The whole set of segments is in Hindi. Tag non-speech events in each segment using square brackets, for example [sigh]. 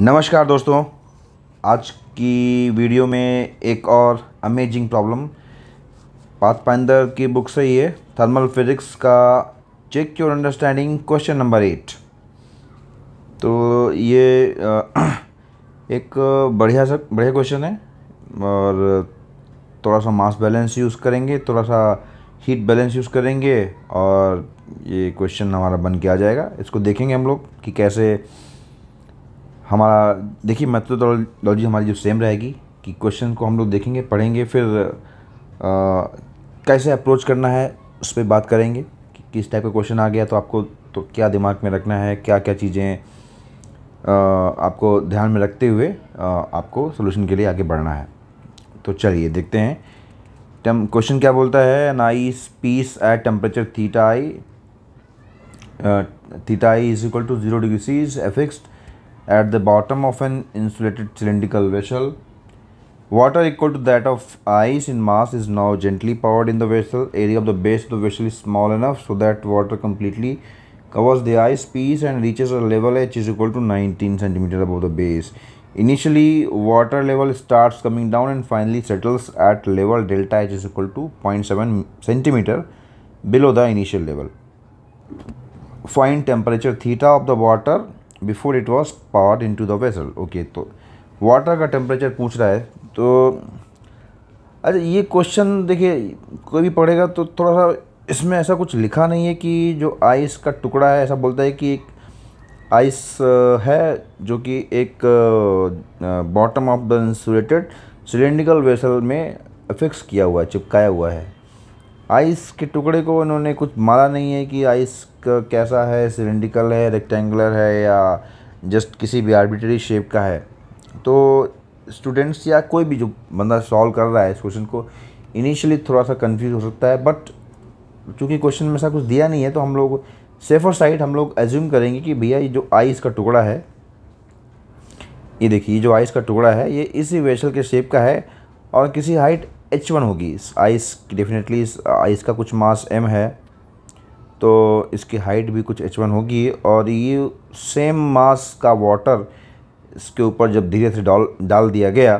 नमस्कार दोस्तों। आज की वीडियो में एक और अमेजिंग प्रॉब्लम पाथफाइंडर की बुक से ही। है थर्मल फिजिक्स का check your understanding question number eight तो ये [clears throat] एक बढ़िया सा, बढ़िया क्वेश्चन है। और थोड़ा सा मास बैलेंस यूज़ करेंगे, थोड़ा सा हीट बैलेंस यूज़ करेंगे और ये क्वेश्चन हमारा बन के आ जाएगा। इसको देखेंगे हम लोग कि कैसे हमारा देखिए मेथोडोलॉजी हमारी जो सेम रहेगी कि क्वेश्चन को हम लोग देखेंगे पढ़ेंगे फिर आ, कैसे अप्रोच करना है उस पर बात करेंगे कि किस टाइप का क्वेश्चन आ गया तो आपको तो क्या दिमाग में रखना है क्या क्या चीज़ें आपको ध्यान में रखते हुए आ, आपको सोल्यूशन के लिए आगे बढ़ना है। तो चलिए देखते हैं। टम क्वेश्चन क्या बोलता है? An piece at temperature theta I equal to 0 degree C is affixed at the bottom of an insulated cylindrical vessel. Water equal to that of ice in mass is now gently poured in the vessel. Area of the base of the vessel is small enough so that water completely covers the ice piece and reaches a level h is equal to 19 centimeter above the base. Initially, water level starts coming down and finally settles at level delta h is equal to 0.7 centimeter below the initial level. Find temperature theta of the water before it was poured into the vessel okay तो वाटर का टेम्परेचर पूछ रहा है तो अच्छा ये क्वेश्चन देखिए, कोई भी पढ़ेगा तो थोड़ा सा इसमें ऐसा कुछ लिखा नहीं है कि जो आइस का टुकड़ा है, ऐसा बोलता है कि एक आइस है जो कि एक bottom of the insulated cylindrical vessel में फिक्स किया हुआ है, चिपकाया हुआ है। आइस के टुकड़े को उन्होंने कुछ मारा नहीं है कि आइस कैसा है, सिलेंड्रिकल है, रेक्टेंगुलर है या जस्ट किसी भी आर्बिट्री शेप का है। तो स्टूडेंट्स या कोई भी जो बंदा सॉल्व कर रहा है इस क्वेश्चन को इनिशियली थोड़ा सा कंफ्यूज हो सकता है बट चूँकि क्वेश्चन में ऐसा कुछ दिया नहीं है तो हम लोग सेफर साइड हम लोग एज्यूम करेंगे कि भैया ये जो आइस का टुकड़ा है, ये देखिए जो आइस का टुकड़ा है, ये इसी वेसल के शेप का है और किसी हाइट एच वन होगी। इस आइस डेफिनेटली इस आइस का कुछ मास एम है। तो इसकी हाइट भी कुछ एच वन होगी और ये सेम मास का वाटर इसके ऊपर जब धीरे धीरे डाल डाल दिया गया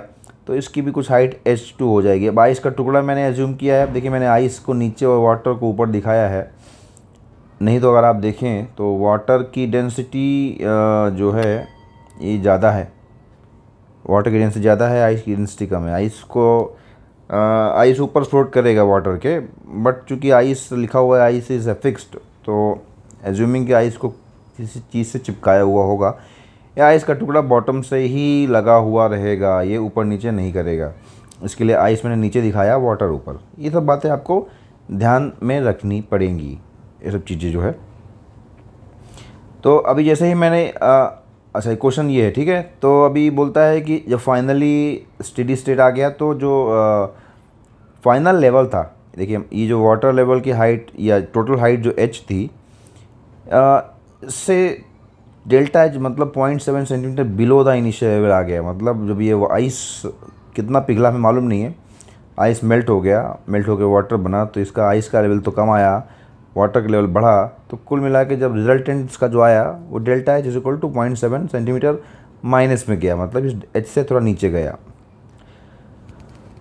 तो इसकी भी कुछ हाइट एच टू हो जाएगी। अब आइस का टुकड़ा मैंने एज्यूम किया है। देखिए मैंने आइस को नीचे और वाटर को ऊपर दिखाया है। नहीं तो अगर आप देखें तो वाटर की डेंसिटी जो है, ये ज़्यादा है। वाटर की डेंसिटी ज़्यादा है आइस की डेंसिटी कम है। आइस को आइस ऊपर फ्लोट करेगा वाटर के बट चूँकि आइस लिखा हुआ है आइस इज़ फिक्स्ड तो एज्यूमिंग कि आइस को किसी चीज़ से चिपकाया हुआ होगा या आइस का टुकड़ा बॉटम से ही लगा हुआ रहेगा ये ऊपर नीचे नहीं करेगा। इसके लिए आइस मैंने नीचे दिखाया वाटर ऊपर। ये सब बातें आपको ध्यान में रखनी पड़ेंगी ये सब चीज़ें जो है। तो अभी जैसे ही मैंने आ, अच्छा क्वेश्चन ये है ठीक है? तो अभी बोलता है कि जब फाइनली स्टडी स्टेट आ गया तो जो फाइनल लेवल था देखिए ये जो वाटर लेवल की हाइट या टोटल हाइट जो एच थी आ, से डेल्टा एच मतलब point seven centimetre below the initial level आ गया। मतलब जब ये आइस कितना पिघला हमें मालूम नहीं है। आइस मेल्ट हो गया मेल्ट होकर वाटर बना तो इसका आइस का लेवल तो कम आया। वाटर का लेवल बढ़ा तो कुल मिला के जब रिजल्टेंट इसका जो आया, वो delta H is equal to point seven centimetre minus में गया मतलब इस एच से थोड़ा नीचे गया।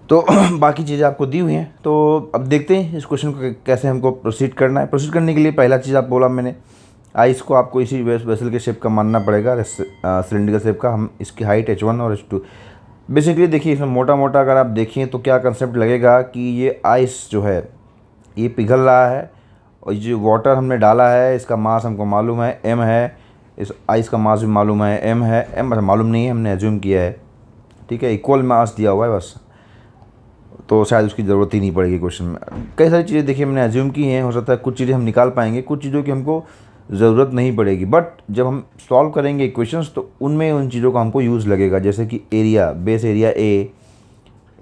तो [clears throat] बाकी चीज़ें आपको दी हुई हैं तो अब देखते हैं इस क्वेश्चन को कैसे हमको प्रोसीड करना है। प्रोसीड करने के लिए पहला चीज़ आप बोला मैंने आइस को आपको इसी वेसल के शेप का मानना पड़ेगा सिलेंडर शेप का, हम इसकी हाइट एच वन और एच टू बेसिकली देखिए, इसमें मोटा मोटा अगर आप देखें तो क्या कंसेप्ट लगेगा कि ये आइस जो है, ये पिघल रहा है और ये जो वाटर हमने डाला है, इसका मास हमको मालूम है एम है। इस आइस का मास भी मालूम है एम है। एम मालूम नहीं है, हमने एज्यूम किया है। ठीक है इक्वल मास दिया हुआ है बस। तो शायद उसकी ज़रूरत ही नहीं पड़ेगी क्वेश्चन में। कई सारी चीज़ें देखिए, हमने एज्यूम की हैं, हो सकता है कुछ चीज़ें हम निकाल पाएँगे, कुछ चीज़ों की हमको ज़रूरत नहीं पड़ेगी। बट जब हम सॉल्व करेंगे इक्वेशंस तो उनमें उन चीज़ों का हमको यूज़ लगेगा, जैसे कि एरिया बेस एरिया ए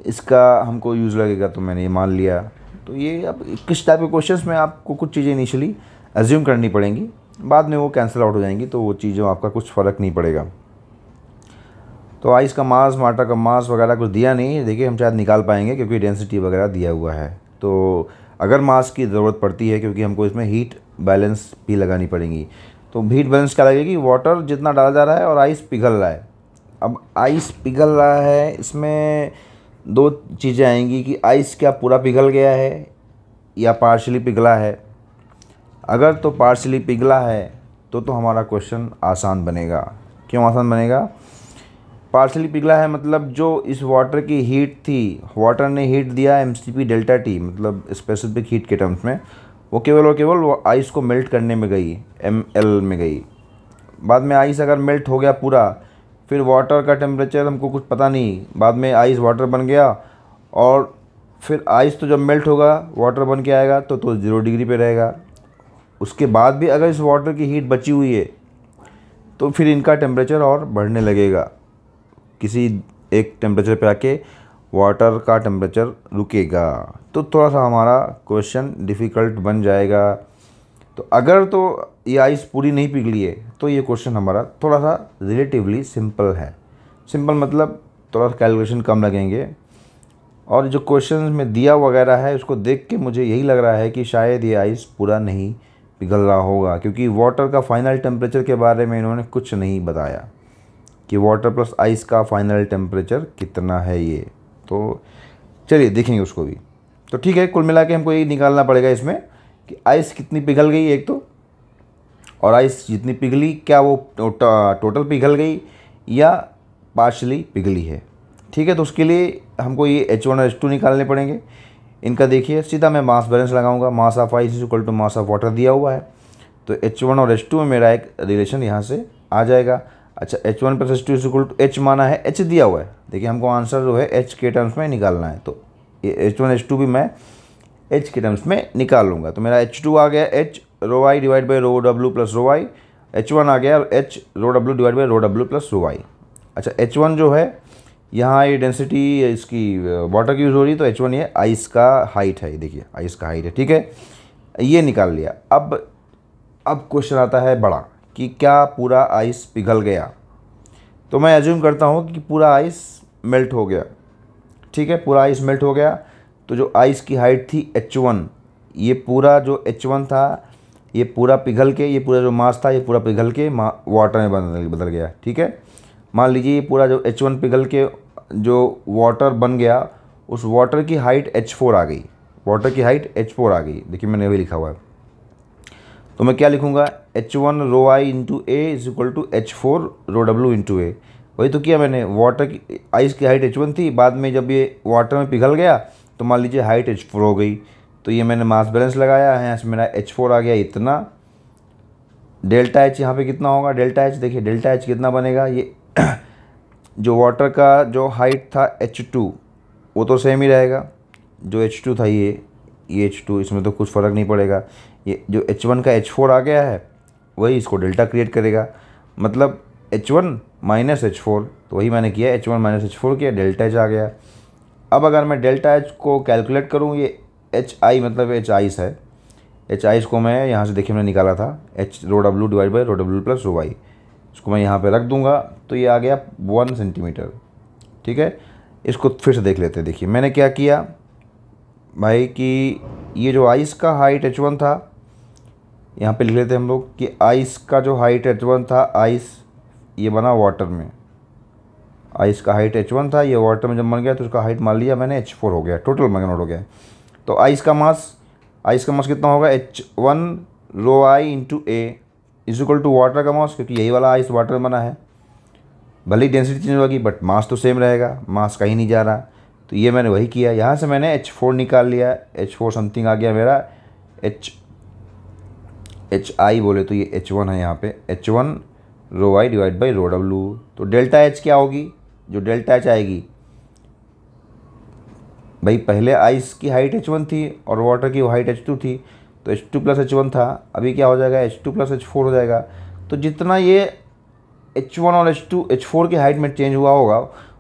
इसका हमको यूज़ लगेगा तो मैंने ये मान लिया। तो ये अब किस टाइप के क्वेश्चन में आपको कुछ चीज़ें इनिशियली एज्यूम करनी पड़ेंगी, बाद में वो कैंसिल आउट हो जाएँगी तो वो चीज़ों आपका कुछ फ़र्क नहीं पड़ेगा। तो आइस का मास माटा का मास वगैरह कुछ दिया नहीं, देखिए हम शायद निकाल पाएँगे क्योंकि डेंसिटी वगैरह दिया हुआ है। तो अगर मास की ज़रूरत पड़ती है क्योंकि हमको इसमें हीट बैलेंस भी लगानी पड़ेगी तो हीट बैलेंस क्या लगेगी? वाटर जितना डाला जा रहा है और आइस पिघल रहा है। अब आइस पिघल रहा है, इसमें दो चीज़ें आएँगी कि आइस क्या पूरा पिघल गया है या पार्शली पिघला है। अगर तो पार्शली पिघला है तो तो हमारा क्वेश्चन आसान बनेगा। क्यों आसान बनेगा? पार्शली पिघला है मतलब जो इस वाटर की हीट थी वाटर ने हीट दिया M C P delta T मतलब स्पेसिफिक हीट के टर्म्स में, वो केवल और केवल वो आइस को मेल्ट करने में गई एम एल में गई। बाद में आइस अगर मेल्ट हो गया पूरा फिर वाटर का टेम्परेचर हमको कुछ पता नहीं। बाद में आइस वाटर बन गया और फिर आइस तो जब मेल्ट होगा वाटर बन के आएगा तो तो ज़ीरो डिग्री पे रहेगा। उसके बाद भी अगर इस वाटर की हीट बची हुई है तो फिर इनका टेम्परेचर और बढ़ने लगेगा। किसी एक टेम्परेचर पे आके वाटर का टेम्परेचर रुकेगा। तो थोड़ा सा हमारा क्वेश्चन डिफ़िकल्ट बन जाएगा। तो अगर तो ये आइस पूरी नहीं पिघली है तो ये क्वेश्चन हमारा थोड़ा सा रिलेटिवली सिंपल है। सिंपल मतलब थोड़ा सा कैलकुलेशन कम लगेंगे। और जो क्वेश्चन में दिया वगैरह है, उसको देख के मुझे यही लग रहा है कि शायद ये आइस पूरा नहीं पिघल रहा होगा, क्योंकि वाटर का फाइनल टेम्परेचर के बारे में इन्होंने कुछ नहीं बताया कि वाटर प्लस आइस का फाइनल टेम्परेचर कितना है ये। तो चलिए देखेंगे उसको भी। तो ठीक है, कुल मिला के हमको यही निकालना पड़ेगा इसमें। कि आइस कितनी पिघल गई एक तो? और आइस जितनी पिघली, क्या वो टोटल पिघल गई या पार्शली पिघली है? ठीक है तो उसके लिए हमको ये एच वन और एच टू निकालने पड़ेंगे। इनका देखिए, सीधा मैं मास बैलेंस लगाऊँगा। Mass of ice equal to mass of water दिया हुआ है। तो एच वन और एच टू में मेरा एक रिलेशन यहाँ से आ जाएगा। अच्छा H one plus H two is equal to H माना है एच दिया हुआ है। देखिए, हमको आंसर जो है एच के टर्म्स में निकालना है। तो एच वन एच टू भी मैं एच के टर्म्स में निकाल लूँगा। तो मेरा एच टू आ गया H rho I divide by rho W plus rho Y H one आ गया H rho W divide by rho W plus rho Y अच्छा एच वन जो है, यहाँ ये डेंसिटी इसकी वाटर की यूज़ हो रही है तो एच वन ये आइस का हाइट है देखिए आइस का हाइट है, ठीक है? ये निकाल लिया। अब अब क्वेश्चन आता है बड़ा, कि क्या पूरा आइस पिघल गया? तो मैं एज्यूम करता हूँ कि पूरा आइस मेल्ट हो गया, ठीक है? पूरा आइस मेल्ट हो गया। तो जो आइस की हाइट थी एच वन ये पूरा जो एच वन था, ये पूरा पिघल के, ये पूरा जो मास था, ये पूरा पिघल के वाटर में बदल बदल गया, ठीक है? मान लीजिए ये पूरा जो एच वन पिघल के जो वाटर बन गया, उस वाटर की हाइट एच फोर आ गई वाटर की हाइट एच फोर आ गई। देखिए मैंने वही लिखा हुआ है। तो मैं क्या लिखूँगा? H one rho I into A is equal to H four rho W into A वही तो किया मैंने वाटर की आइस की हाइट एच वन थी, बाद में जब ये वाटर में पिघल गया तो मान लीजिए हाइट एच फोर हो गई तो ये मैंने मास बैलेंस लगाया है, यहाँ से मेरा एच फोर आ गया इतना। डेल्टा एच यहाँ पे कितना होगा? डेल्टा एच देखिए डेल्टा एच कितना बनेगा? ये [clears throat] जो वाटर का जो हाइट था एच टू वो तो सेम ही रहेगा। जो एच टू था ये ये एच टू इसमें तो कुछ फ़र्क नहीं पड़ेगा। ये जो एच वन का एच फोर आ गया है, वही इसको डेल्टा क्रिएट करेगा। मतलब H one minus H four तो वही मैंने किया H one minus H four किया डेल्टा एच आ गया। अब अगर मैं डेल्टा एच को कैलकुलेट करूँ, ये एच आई मतलब एच आइस है। एच आइस को मैं यहाँ से देखिए, मैंने निकाला था। H rho W divide by rho W plus rho Y इसको मैं यहाँ पे रख दूँगा तो ये आ गया वन सेंटीमीटर ठीक है? इसको फिर से देख लेते हैं। देखिए, मैंने क्या किया भाई कि ये जो आइस का हाइट एच वन था, यहाँ पे लिख लेते हैं हम लोग कि आइस का जो हाइट एच वन था आइस ये बना वाटर में। आइस का हाइट एच वन था, ये वाटर में जब बन गया तो उसका हाइट मान लिया मैंने एच फोर हो गया टोटल मैगनोट हो गया। तो आइस का मास, आइस का मास कितना होगा? H one rho I into A is equal to water का मास, क्योंकि यही वाला आइस वाटर में बना है। भले ही डेंसिटी चेंज होगी बट मास तो सेम रहेगा मास कहीं नहीं जा रहा। तो ये मैंने वही किया, यहाँ से मैंने एच फोर निकाल लिया एच फोर समथिंग आ गया मेरा एच एच आई बोले तो ये एच वन है यहाँ पे H one rho I divide by rho W तो डेल्टा एच क्या होगी? जो डेल्टा एच आएगी भाई पहले आइस की हाइट एच वन थी और वाटर की हाइट एच टू थी तो H two plus H one था, अभी क्या हो जाएगा? H two plus H four हो जाएगा। तो जितना ये एच वन और एच टू एच फोर की हाइट में चेंज हुआ होगा,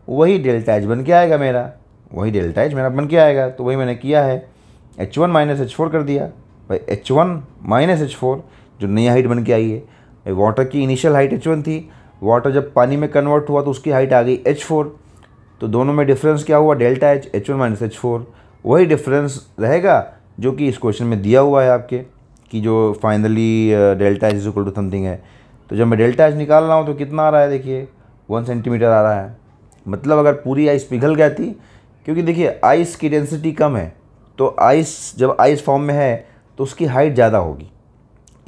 वही डेल्टा एच बन के आएगा मेरा। वही डेल्टा एच मेरा बन के आएगा तो वही मैंने किया है। H one minus H four कर दिया। भाई H one minus H four जो नई हाइट बन के आई है। वाटर की इनिशियल हाइट एच वन थी वाटर जब पानी में कन्वर्ट हुआ तो उसकी हाइट आ गई एच फोर तो दोनों में डिफरेंस क्या हुआ? Delta H H one minus H four वही डिफरेंस रहेगा जो कि इस क्वेश्चन में दिया हुआ है आपके कि जो finally delta H is equal to something है। तो जब मैं डेल्टा एच निकाल रहा हूँ तो कितना आ रहा है देखिए? वन सेंटीमीटर आ रहा है। मतलब अगर पूरी आइस पिघल थी, क्योंकि देखिए आइस की डेंसिटी कम है तो आइस जब आइस फॉर्म में है तो उसकी हाइट ज़्यादा होगी।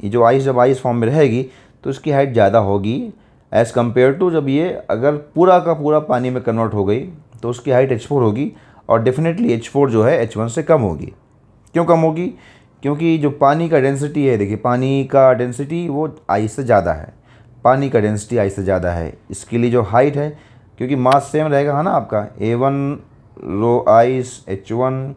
ये जो आइस जब आइस फॉर्म में रहेगी तो उसकी हाइट ज़्यादा होगी। एज़ कंपेयर टू जब ये अगर पूरा का पूरा पानी में कन्वर्ट हो गई तो उसकी हाइट एच फोर होगी और डेफिनेटली एच फोर जो है एच वन से कम होगी। क्यों कम होगी? क्योंकि जो पानी का डेंसिटी है, देखिए, पानी का डेंसिटी वो आई से ज़्यादा है। पानी का डेंसिटी आई से ज़्यादा है। इसके लिए जो हाइट है, क्योंकि मास सेम रहेगा, है ना आपका? A one rho ice H one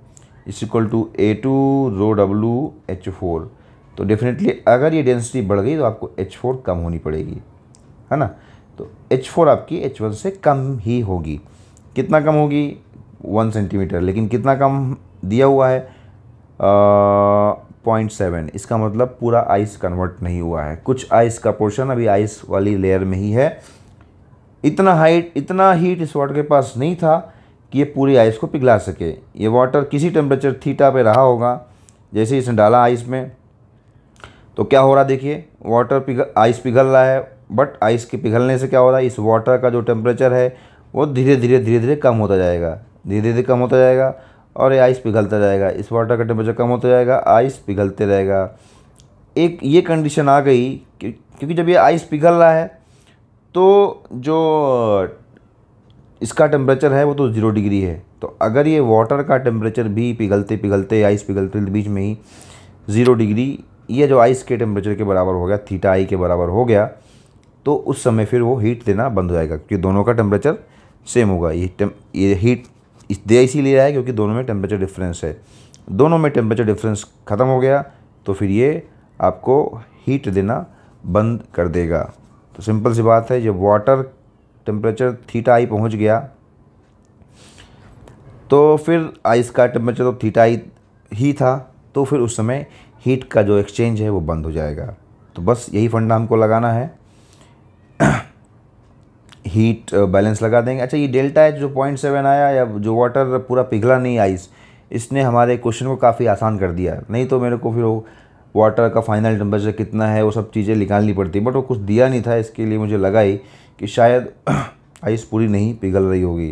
is equal to A two rho W H four तो डेफिनेटली अगर ये डेंसिटी बढ़ गई तो आपको एच फोर कम होनी पड़ेगी। है ना? तो एच फोर आपकी एच वन से कम ही होगी। कितना कम होगी? वन सेंटीमीटर लेकिन कितना कम दिया हुआ है? पॉइंट सेवन इसका मतलब पूरा आइस कन्वर्ट नहीं हुआ है। कुछ आइस का पोर्शन अभी आइस वाली लेयर में ही है। इतना हाइट इतना हीट इस वाटर के पास नहीं था कि ये पूरी आइस को पिघला सके। ये वाटर किसी टेम्परेचर थीटा पे रहा होगा। जैसे इसने डाला आइस में तो क्या हो रहा देखिए? वाटर पिघल आइस पिघल रहा है। बट आइस के पिघलने से क्या हो रहा है? इस वाटर का जो टेम्परेचर है, वो धीरे धीरे धीरे धीरे कम होता जाएगा। धीरे धीरे कम होता जाएगा और ये आइस पिघलता जाएगा। इस वाटर का टेम्परेचर कम होता जाएगा आइस पिघलते रहेगा। एक ये कंडीशन आ गई क्योंकि जब ये आइस पिघल रहा है तो जो इसका टेम्परेचर है, वो तो ज़ीरो डिग्री है। तो अगर ये वाटर का टेम्परेचर भी पिघलते पिघलते आइस पिघलते बीच में ही ज़ीरो डिग्री ये जो आइस के टेम्परेचर के बराबर हो गया थीटा आई के बराबर हो गया तो उस समय फिर वो हीट देना बंद हो जाएगा, क्योंकि दोनों का टेम्परेचर सेम होगा। ये टेम ये हीट इस, दे इसीलिए रहा है क्योंकि दोनों में टेम्परेचर डिफरेंस है। दोनों में टेम्परेचर डिफरेंस ख़त्म हो गया तो फिर ये आपको हीट देना बंद कर देगा। तो सिंपल सी बात है, जब वाटर टेम्परेचर थीटा आई पहुँच गया तो फिर आइस का टेम्परेचर तो थीटा आई ही था तो फिर उस समय हीट का जो एक्सचेंज है वो बंद हो जाएगा। तो बस यही फंडा हमको लगाना है। हीट बैलेंस uh, लगा देंगे। अच्छा ये डेल्टा एच जो पॉइंट सेवन आया या जो वाटर पूरा पिघला नहीं आइस इसने हमारे क्वेश्चन को काफ़ी आसान कर दिया। नहीं तो मेरे को फिर वो वाटर का फाइनल टेम्परेचर कितना है वो सब चीज़ें निकालनी पड़ती। बट वो कुछ दिया नहीं था इसके लिए मुझे लगा ही कि शायद [clears throat] आइस पूरी नहीं पिघल रही होगी।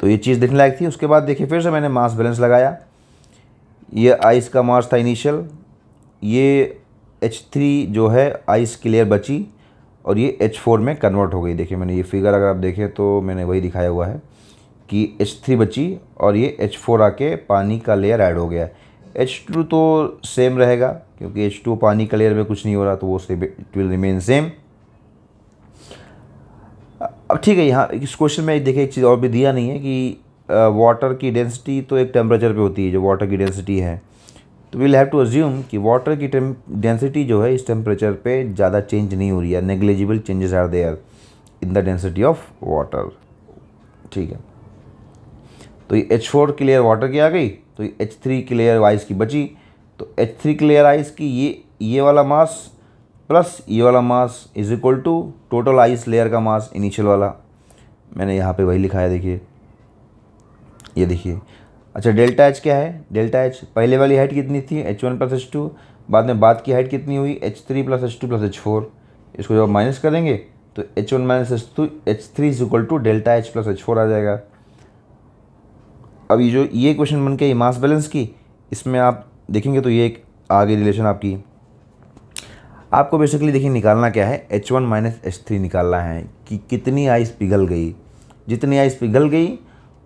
तो ये चीज़ देखने लायक थी। उसके बाद देखिए फिर से मैंने मास बैलेंस लगाया। ये आइस का मास था इनिशियल ये एच थ्री जो है आइस की लेयर बची। और ये एच फोर में कन्वर्ट हो गई। देखिए, मैंने ये फिगर अगर आप देखें तो मैंने वही दिखाया हुआ है कि एच थ्री बची और ये एच फोर आके पानी का लेयर ऐड हो गया एच टू तो सेम रहेगा, क्योंकि एच टू पानी का लेयर में कुछ नहीं हो रहा तो वो इट विल रिमेन सेम अब ठीक है, यहाँ इस क्वेश्चन में देखिए, एक चीज़ और भी दिया नहीं है कि वाटर की डेंसिटी तो एक टेम्परेचर पे होती है, जो वाटर की डेंसिटी है। तो वील हैव टू अज्यूम कि वाटर की डेंसिटी जो है इस टेम्परेचर पे ज़्यादा चेंज नहीं हो रही है। Negligible changes are there in the density of water ठीक है। तो ये एच फोर की लेयर वाटर की आ गई तो ये एच थ्री की लेयर आइस की बची। तो एच थ्री की लेयर आइस की ये ये वाला मास प्लस ये वाला mass is equal to total ice layer का मास इनिशियल वाला। मैंने यहाँ पे वही लिखा है, देखिए। ये देखिए अच्छा डेल्टा एच क्या है? डेल्टा एच पहले वाली हाइट कितनी थी? H one plus H two बाद में बाद की हाइट कितनी हुई? H three plus H two plus H four इसको जब माइनस करेंगे तो H one minus H two H three is equal to delta H plus H four आ जाएगा। अब ये जो, ये क्वेश्चन बन के मास बैलेंस की, इसमें आप देखेंगे तो ये एक आगे रिलेशन आपकी। आपको बेसिकली देखिए निकालना क्या है? H one minus H three निकालना है कि कितनी आइस पिघल गई। जितनी आइस पिघल गई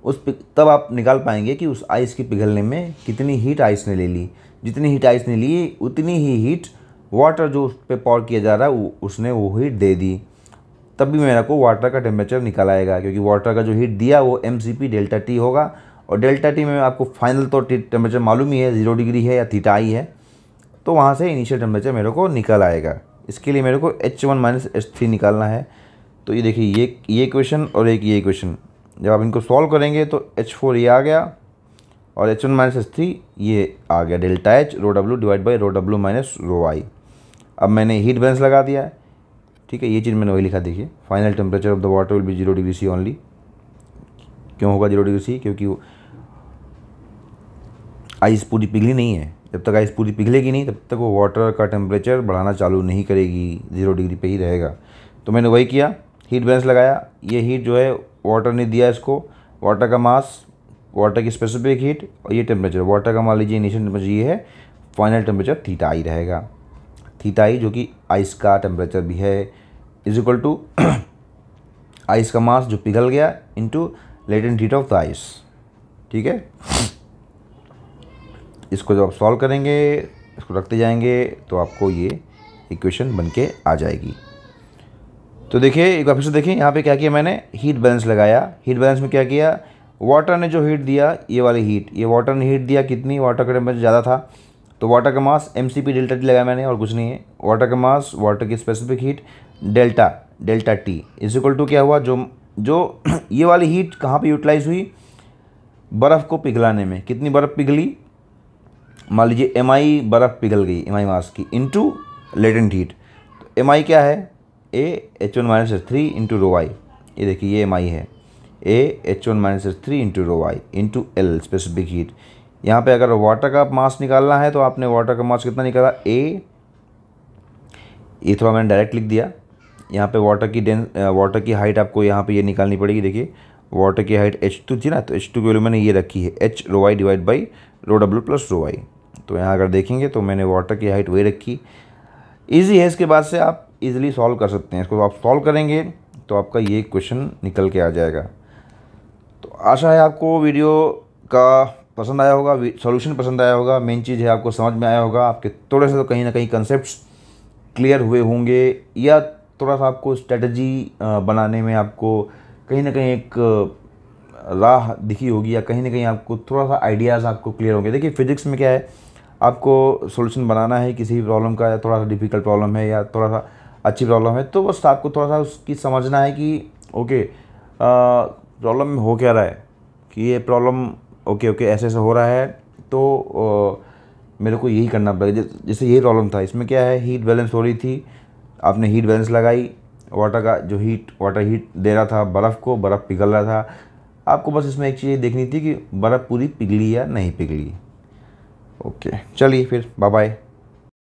उस तब आप निकाल पाएँगे कि उस आइस के पिघलने में कितनी हीट आइस ने ले ली। जितनी हीट आइस ने ली, उतनी ही हीट वाटर जो उस पर पॉर किया जा रहा है उसने वो हीट दे दी। तब भी मेरा को वाटर का टेम्परेचर निकल आएगा, क्योंकि वाटर का जो हीट दिया, वो M C P delta T होगा। और डेल्टा टी में आपको फाइनल तो टेम्परेचर मालूम ही है ज़ीरो डिग्री है या थीटा आई है। तो वहाँ से इनिशियल टेम्परेचर मेरे को निकल आएगा। इसके लिए मेरे को H one minus H three निकालना है। तो ये देखिए, ये ये क्वेश्चन और एक ये क्वेश्चन जब आप इनको सॉल्व करेंगे तो एच फोर ये आ गया और H one minus H three ये आ गया। Delta H rho W divide by rho W minus rho I अब मैंने हीट बैलेंस लगा दिया है। ठीक है, ये चीज़ मैंने वही लिखा, देखिए। Final temperature of the water will be zero degree C only क्यों होगा ज़ीरो डिग्री सी क्योंकि आइस पूरी पिघली नहीं है। जब तक आइस पूरी पिघलेगी नहीं, तब तक वो वाटर का टेम्परेचर बढ़ाना चालू नहीं करेगी। ज़ीरो डिग्री पे ही रहेगा। तो मैंने वही किया। हीट बैलेंस लगाया। ये हीट जो है वाटर ने दिया इसको। वाटर का मास वाटर की स्पेसिफिक हीट और ये टेम्परेचर वाटर का मान लीजिए इनिशियल टेम्परेचर ये है फाइनल टेम्परेचर थीटा आई रहेगा। थीटा आई जो कि आइस का टेम्परेचर भी है इज़ इक्वल टू आइस का मास जो पिघल गया into latent heat of the ice ठीक है? इसको जब आप सॉल्व करेंगे, इसको रखते जाएँगे तो आपको ये इक्वेशन बन के आ जाएगी। तो देखिए, एक बार फिर से देखिए, यहाँ पे क्या किया मैंने? हीट बैलेंस लगाया। हीट बैलेंस में क्या किया? वाटर ने जो हीट दिया, ये वाली हीट ये वाटर ने हीट दिया कितनी? वाटर का टेम्परेचर ज़्यादा था। तो वाटर का mass M C P delta T लगाया मैंने, और कुछ नहीं है। वाटर का मास वाटर की specific heat delta delta T is equal to क्या हुआ? जो जो [clears throat] ये वाली हीट कहाँ पे यूटिलाइज हुई? बर्फ़ को पिघलाने में। कितनी बर्फ़ पिघली? मान लीजिए एम आई बर्फ़ पिघल गई एम आई मास की इंटू लेटेंट हीट तो एम आई क्या है? A H one minus three into rho Y ये देखिए, ये एम आई है। A H one minus S three into rho Y into L specific heat यहाँ पे अगर वाटर का मास निकालना है तो आपने वाटर का मास कितना निकाला? ए ये थोड़ा मैंने डायरेक्ट लिख दिया। यहाँ पे वाटर की डेंस वाटर की हाइट आपको यहाँ पे ये निकालनी पड़ेगी। देखिए वाटर की हाइट एच टू थी ना तो एच टू की वैल्यू मैंने ये रखी है। H rho Y divide by rho W plus rho Y तो यहाँ अगर देखेंगे तो मैंने वाटर की हाइट वही रखी। ईजी है इसके बाद से आप इजीली सॉल्व कर सकते हैं। इसको आप सॉल्व करेंगे तो आपका ये क्वेश्चन निकल के आ जाएगा। तो आशा है आपको वीडियो का पसंद आया होगा सॉल्यूशन पसंद आया होगा मेन चीज़ है आपको समझ में आया होगा, आपके थोड़े से तो कहीं ना कहीं कंसेप्ट क्लियर हुए होंगे, या थोड़ा सा आपको स्ट्रेटजी बनाने में आपको कहीं ना कहीं एक राह दिखी होगी, या कहीं ना कहीं आपको थोड़ा सा आइडियाज़ आपको क्लियर होंगे। देखिए फिज़िक्स में क्या है, आपको सॉल्यूशन बनाना है, किसी भी प्रॉब्लम का, या थोड़ा सा डिफ़िकल्ट प्रॉब्लम है, या थोड़ा सा अच्छी प्रॉब्लम है। तो बस आपको थोड़ा सा उसकी समझना है कि ओके प्रॉब्लम हो क्या रहा है? कि ये प्रॉब्लम ओके ओके ऐसे ऐसे हो रहा है तो आ, मेरे को यही करना पड़ेगा। जैसे यही प्रॉब्लम था इसमें क्या है हीट बैलेंस हो रही थी आपने हीट बैलेंस लगाई वाटर का जो हीट वाटर हीट दे रहा था बर्फ़ को बर्फ़ पिघल रहा था। आपको बस इसमें एक चीज़ देखनी थी कि बर्फ़ पूरी पिघली या नहीं पिघली। ओके चलिए फिर बाय बाय